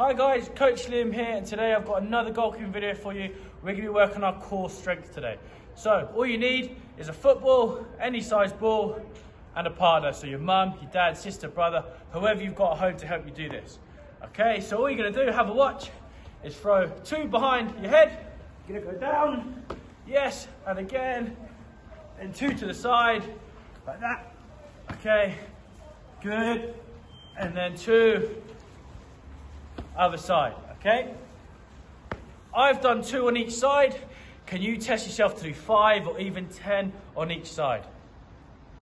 Hi guys, Coach Liam here, and today I've got another goalkeeping video for you. We're going to be working our core strength today. So, all you need is a football, any size ball, and a partner. So, your mum, your dad, sister, brother, whoever you've got at home to help you do this. Okay, so all you're going to do, have a watch, is throw two behind your head. You're going to go down, yes, and again, and two to the side, like that. Okay, good. And then two, other side, okay? I've done two on each side. Can you test yourself to do five or even 10 on each side?